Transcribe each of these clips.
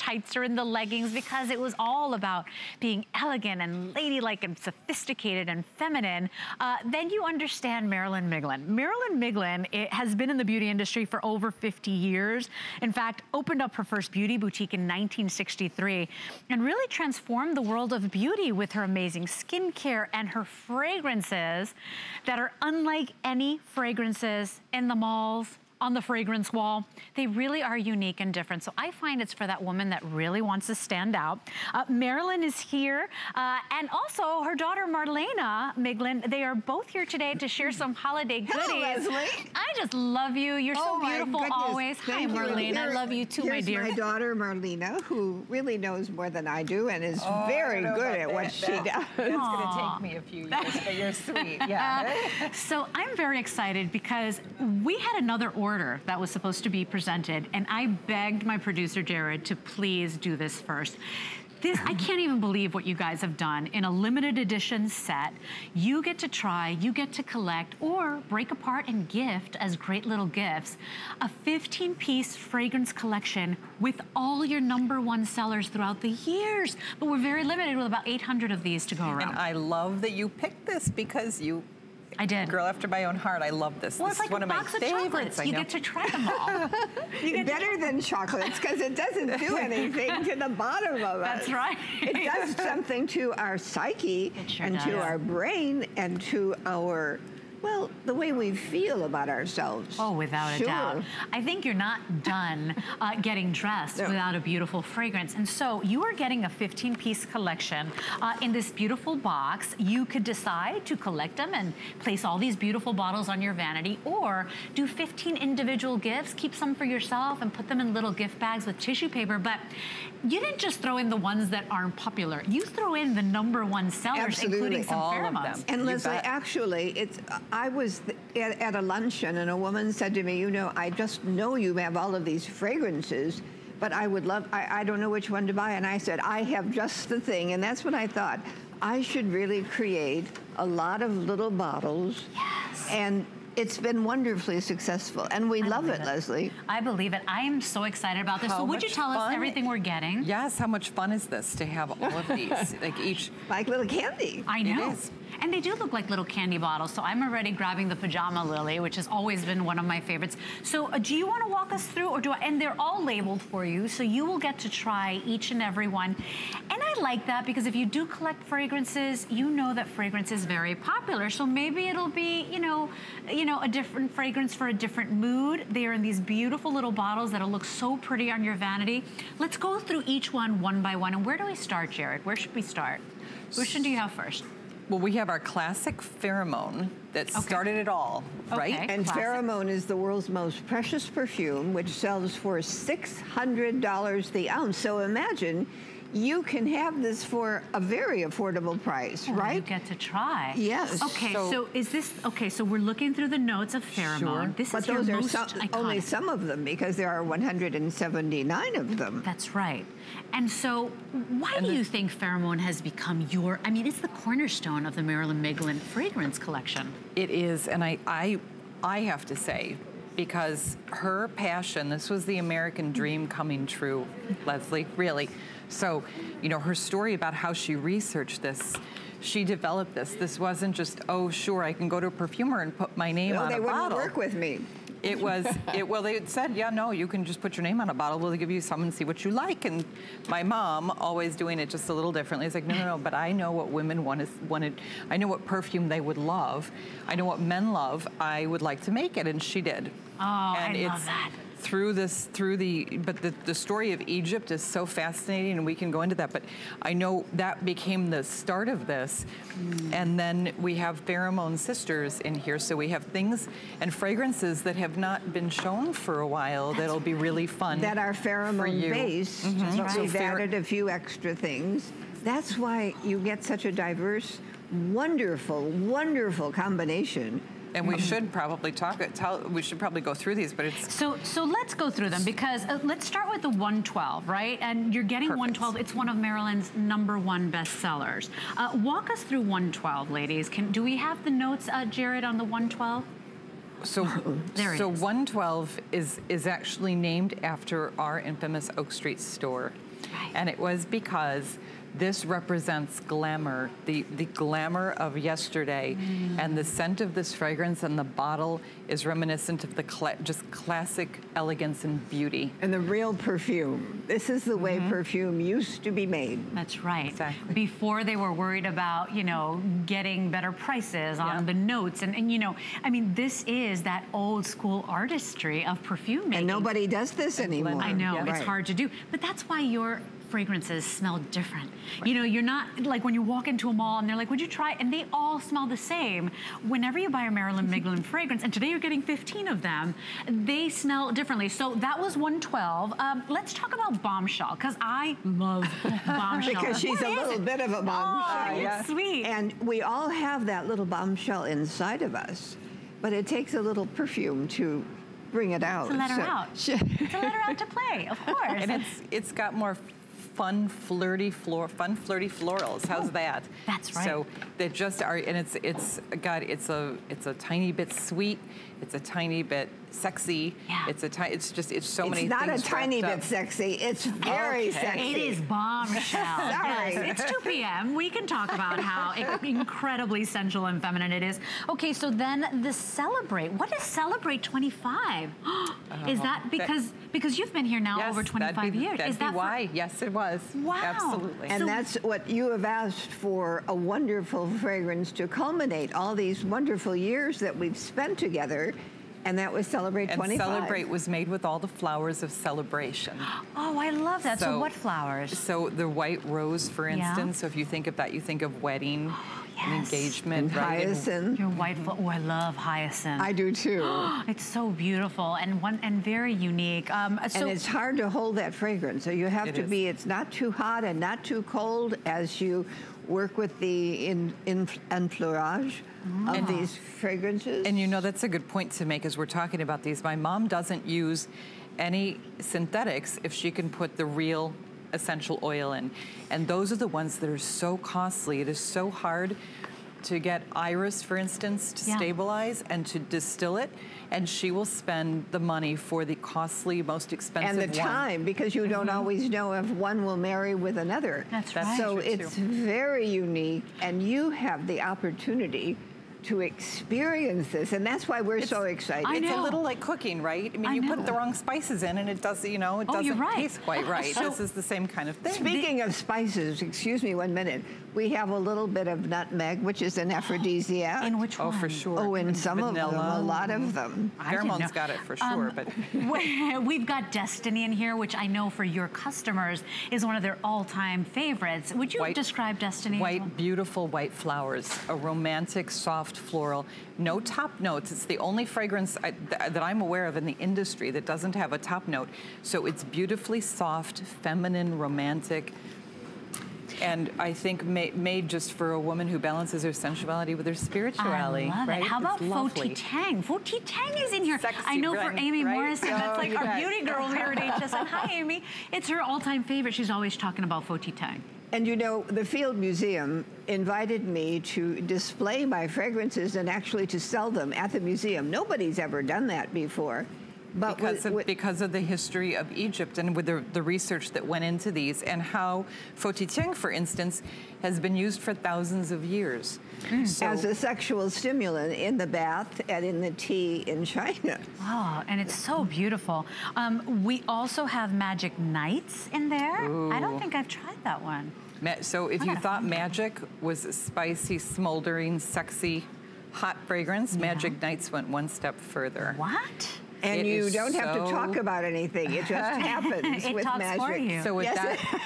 tights or in the leggings because it was all about being elegant and ladylike and sophisticated and feminine, uh, then you understand Marilyn Miglin. Marilyn Miglin it has been in the beauty industry for over 50 years. In fact, opened up her first beauty boutique in 1963 and really transformed the world of beauty with her amazing skincare and her fragrances that are unlike any fragrances in the malls, on the fragrance wall. They really are unique and different. So I find it's for that woman that really wants to stand out. Uh, Marilyn is here. Uh, and also her daughter Marlena Miglin, they are both here today to share some holiday goodies. Hello, Leslie. I just love you. You're oh, so beautiful always. Thank Hi, Marlena. I love you too, my dear. my daughter Marlena, who really knows more than I do and is oh, very good at what she does. It's going to take me a few years, but you're sweet. Yeah. so I'm very excited because we had another order order that was supposed to be presented, and I begged my producer, Jared, to please do this first. This, I can't even believe what you guys have done in a limited edition set. You get to try, you get to collect, or break apart and gift as great little gifts, a 15 piece fragrance collection with all your number one sellers throughout the years. But we're very limited with about 800 of these to go around. And I love that you picked this because you I did. Girl after my own heart. I love this. Well, this it's like one a of box my of favorites. chocolates. You get to try them all. you get Better than chocolates because it doesn't do anything to the bottom of That's us. That's right. it does something to our psyche sure and does. to our brain and to our well, the way we feel about ourselves. Oh, without sure. a doubt. I think you're not done uh, getting dressed no. without a beautiful fragrance. And so you are getting a 15-piece collection uh, in this beautiful box. You could decide to collect them and place all these beautiful bottles on your vanity or do 15 individual gifts, keep some for yourself and put them in little gift bags with tissue paper. But you didn't just throw in the ones that aren't popular. You throw in the number one sellers, Absolutely. including some all pheromones. And Leslie, actually, it's I was at, at a luncheon and a woman said to me, you know, I just know you have all of these fragrances, but I would love, I, I don't know which one to buy. And I said, I have just the thing. And that's what I thought. I should really create a lot of little bottles. Yes. And it's been wonderfully successful, and we I love it, it, Leslie. I believe it. I am so excited about this. How so would you tell us everything we're getting? Yes, how much fun is this to have all of these, like each... Like little candy. I know. And they do look like little candy bottles, so I'm already grabbing the Pajama Lily, which has always been one of my favorites. So uh, do you want to walk us through, or do I, and they're all labeled for you, so you will get to try each and every one. And I like that because if you do collect fragrances, you know that fragrance is very popular, so maybe it'll be, you know, you know, a different fragrance for a different mood. They are in these beautiful little bottles that'll look so pretty on your vanity. Let's go through each one one by one. And where do we start, Jared? Where should we start? Which one do you have first? Well, we have our classic pheromone that okay. started it all, right? Okay, and classic. pheromone is the world's most precious perfume, which sells for $600 the ounce. So imagine you can have this for a very affordable price, oh, right? You get to try. Yes. Okay, so, so, is this, okay, so we're looking through the notes of pheromone. Sure. This but is those your are most some, only some of them because there are 179 of them. That's right. And so why and do you think pheromone has become your, I mean, it's the cornerstone of the Marilyn Miglin fragrance collection. It is, and I, I, I have to say, because her passion, this was the American dream coming true, Leslie, really. So, you know, her story about how she researched this, she developed this. This wasn't just, oh, sure, I can go to a perfumer and put my name no, on a bottle. they wouldn't work with me. It was, it, well, they said, yeah, no, you can just put your name on a bottle. We'll give you some and see what you like. And my mom, always doing it just a little differently, is like, no, no, no, but I know what women wanted, wanted. I know what perfume they would love. I know what men love. I would like to make it, and she did. Oh, and I love that through this, through the, but the, the story of Egypt is so fascinating and we can go into that, but I know that became the start of this. Mm. And then we have pheromone sisters in here, so we have things and fragrances that have not been shown for a while That's that'll be really fun That are pheromone based, mm -hmm. but we've added a few extra things. That's why you get such a diverse, wonderful, wonderful combination and we should probably talk, tell, we should probably go through these, but it's... So, so let's go through them because uh, let's start with the 112, right? And you're getting Perfect. 112, it's one of Marilyn's number one bestsellers. Uh, walk us through 112, ladies. Can, do we have the notes, uh, Jared, on the 112? So, there so 112 is, is actually named after our infamous Oak Street store. right. And it was because this represents glamour, the, the glamour of yesterday. Mm. And the scent of this fragrance and the bottle is reminiscent of the cla- just classic elegance and beauty. And the real perfume. This is the way perfume used to be made. That's right. Exactly. Before they were worried about, you know, getting better prices on Yeah. the notes. And, and, you know, I mean, this is that old school artistry of perfume making. And nobody does this anymore. I know, Yeah. it's Right. hard to do. But that's why your fragrances smell different. You know, you're not like when you walk into a mall and they're like, would you try? And they all smell the same. Whenever you buy a Marilyn Miglin fragrance, and today you're getting 15 of them, they smell differently. So that was 112. Um, let's talk about Bombshell, because I love Bombshell. Because she's What a little it? bit of a Oh, bombshell. it's yeah. sweet. And we all have that little bombshell inside of us, but it takes a little perfume to bring it out. to let her So- out. to let her out to play, of course. And it's it's got more fun, flirty floor, fun, flirty florals. How's oh, that? Oh, that's right. So they just are, and it's it's God, it's a it's a tiny bit sweet. It's a tiny bit sexy. Yeah. It's a tiny. It's just it's so It's many not a tiny wrapped bit up. sexy. It's very Okay. sexy. It is bombshell. Sorry. Yes, it's 2 p.m. We can talk about how incredibly sensual and feminine it is. Okay, so then the celebrate. What is celebrate 25? is uh-huh. that because because you've been here now Yes, over 25 that'd be, years? That'd is be that for- yes, it was. Wow. Absolutely. And So- that's what you have asked for a wonderful fragrance to culminate all these wonderful years that we've spent together. And that was Celebrate and 25. celebrate was made with all the flowers of celebration. Oh, I love that. So, So- what flowers? So the white rose, for Yeah. instance. So if you think of that, you think of wedding, and yes. engagement, and right? And- hyacinth. Your white. Fl- oh, I love hyacinth. I do too. it's so beautiful and one and very unique. Um, so and it's hard to hold that fragrance. So you have It to is. be, it's not too hot and not too cold as you work with the in, in, enfleurage of these fragrances. And you know, that's a good point to make as we're talking about these. My mom doesn't use any synthetics if she can put the real essential oil in. And those are the ones that are so costly. It is so hard to get iris, for instance, to Yeah. stabilize and to distill it. And she will spend the money for the costly, most expensive and the one. time, because you don't mm-hmm. always know if one will marry with another. That's That's right. So true, it's too. very unique, and you have the opportunity to experience this, and that's why we're so excited. I It's a little like cooking, right? I mean, I you know. put the wrong spices in, and it doesn't—you know, it Oh, doesn't you're right. taste quite right. So- this is the same kind of thing. Speaking of spices, excuse me one minute. We have a little bit of nutmeg, which is an aphrodisiac. in which Oh, one? for sure. Oh, in some of them, a lot of them. I didn't Pheromones know. got it for Um, sure, but we- We've got Destiny in here, which I know for your customers is one of their all-time favorites. Would you White- describe Destiny? as white, well? beautiful white flowers, a romantic, soft floral, no top notes. It's the only fragrance I, th- that I'm aware of in the industry that doesn't have a top note. So it's beautifully soft, feminine, romantic. And I think ma- made just for a woman who balances her sensuality with her spirituality. I love right? it. How It's about lovely. Foti Tang? Fotitieng is in here. Sexy, I know for Amy right? Morrison, that's Oh, like you our bet. beauty girl here at HSN. Hi, Amy. It's her all-time favorite. She's always talking about Fotitieng. And you know, the Field Museum invited me to display my fragrances and actually to sell them at the museum. Nobody's ever done that before. But because with- of, with- because of the history of Egypt and with the, the research that went into these and how Fotitieng, for instance, has been used for thousands of years. So, as a sexual stimulant in the bath and in the tea in China. Oh, and it's so beautiful. Um, we also have Magic Nights in there. I don't think I've tried that one. ma- so if I you thought find that. magic was a spicy, smoldering, sexy, hot fragrance, Magic Nights went one step further. What? And It you don't have to talk about anything. It just happens It with talks magic. for you. So with Yes,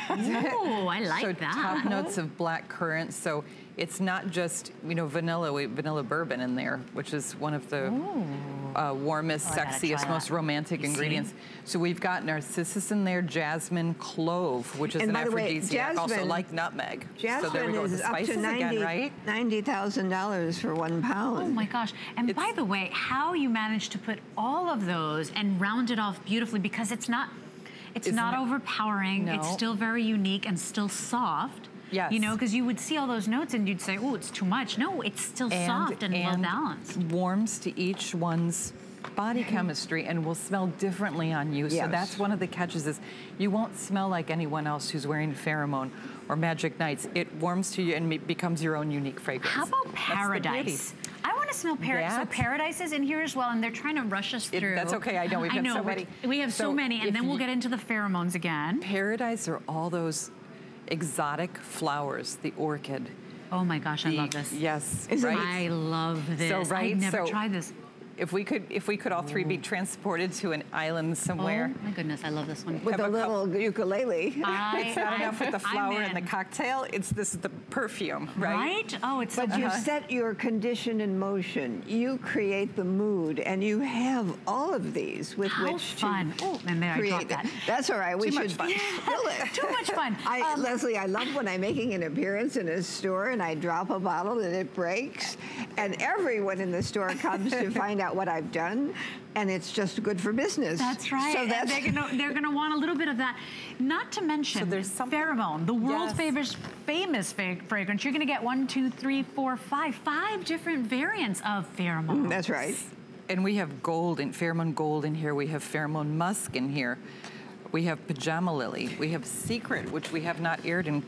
that, Ooh, I like so that. top notes of black currant. So it's not just you know vanilla, we, vanilla bourbon in there, which is one of the uh, warmest, Oh, sexiest, most romantic You see? ingredients. So we've got narcissus in there, jasmine, clove, which is And an by the way, aphrodisiac, also like nutmeg. Jasmine so there we go with is the up spices to 90 again, right? $90,000 for one pound. Oh my gosh. And It's- by the way, how you managed to put all of those and round it off beautifully because it's not it's Isn't not it- overpowering. It's still very unique and still soft. Yes. You know, because you would see all those notes and you'd say, oh, it's too much. No, it's still soft and, well balanced. warms to each one's body chemistry and will smell differently on you. So that's one of the catches is you won't smell like anyone else who's wearing pheromone or Magic Nights. It warms to you and becomes your own unique fragrance. How about That's the beauty. paradise? I want to smell paradise. So paradise is in here as well, and they're trying to rush us It- through. that's okay, I know, we've I got know, so we're- many. We have so, So many, and then we'll you- get into the pheromones again. Paradise are all those exotic flowers, the orchid. Oh my gosh, I love this. Yes, Is it- right. I love this. So right, I've never so tried this. If we could, if we could all three be transported to an island somewhere. Oh my goodness, I love this one. With Have a a cup- little ukulele. I, It's not I- enough with the flower and the cocktail. It's this is the perfume, right? Right? Oh, it's But so you Uh-huh. set your condition in motion. You create the mood, and you have all of these with How which fun. to Oh, and there I create dropped that. that. That's all right. We Too should much fun. spill it. Too much fun. I, Um, Leslie, I love when I'm making an appearance in a store and I drop a bottle and it breaks, and everyone in the store comes to find out what I've done, and it's just good for business. That's right. So and that's they're gonna they're gonna want a little bit of that. Not to mention there's something- pheromone, the world's Yes. famous famous fa- fragrance. You're gonna get one, two, three, four, five, five different variants of pheromone. that's right. And we have gold and pheromone gold in here. We have pheromone musk in here. We have pajama lily. We have secret, which we have not aired in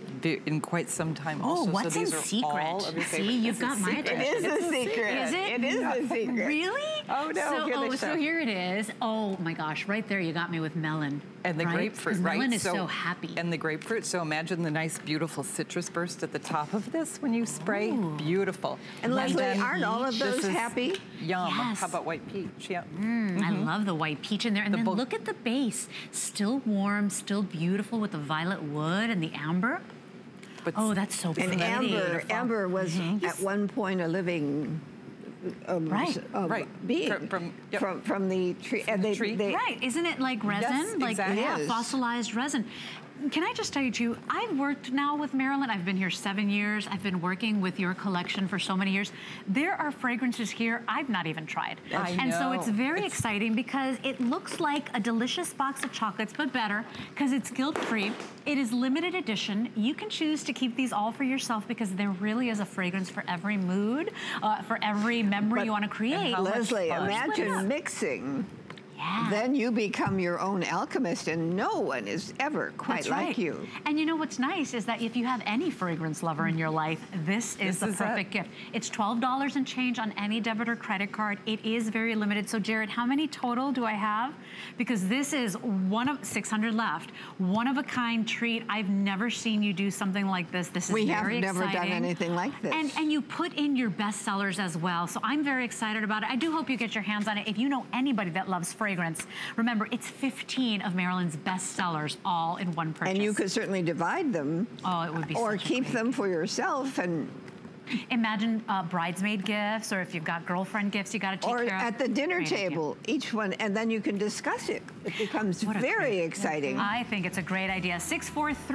in quite some time. Oh, also. what's so these in are secret? All of your See, you've got my secret. attention. It is a secret. Is it? It is a secret. Really? Oh, no, So, here oh, so show. here it is. Oh my gosh, right there, you got me with melon. and the right? grapefruit, right? Melon is so, happy. And the grapefruit. So imagine the nice, beautiful citrus burst at the top of this when you spray. Beautiful. And Leslie, aren't all of those happy? Yum. Yes. How about white peach? Yeah. Mm, I love the white peach in there. And The then look at the base. Still warm, still beautiful with the violet wood and the amber. But Oh, that's so pretty. And Amber, Beautiful. Amber was at one point a living um, Right. um, Right. being From- from- yep. from from the tree. and the they, tree. they- Right, isn't it like resin? Yes, like exactly. yeah, fossilized resin. Can I just tell you too, I've worked now with Marilyn. I've been here seven years. I've been working with your collection for so many years. There are fragrances here I've not even tried. I and so it's very It's- exciting because it looks like a delicious box of chocolates, but better because it's guilt-free. It is limited edition. You can choose to keep these all for yourself because there really is a fragrance for every mood, uh, for every memory But- you want to create. Leslie, fun. Split it up. imagine mixing. Yeah. Then you become your own alchemist, and no one is ever quite That's like right. you. And you know what's nice is that if you have any fragrance lover in your life, this is This the is it. perfect gift. It's $12 and change on any debit or credit card. It is very limited. So Jared, how many total do I have? Because this is one of 600 left. One of a kind treat. I've never seen you do something like this. This is very exciting. We have never done anything like this. And and you put in your best sellers as well. So I'm very excited about it. I do hope you get your hands on it. If you know anybody that loves fragrance, remember it's 15 of Marilyn's best sellers all in one purchase. And you could certainly divide them, Oh, it would be or keep them for yourself, and Imagine uh, bridesmaid gifts, or if you've got girlfriend gifts, you got to take or care of. at the dinner table, each one, and then you can discuss it. It becomes very great- exciting. I think it's a great idea. 643.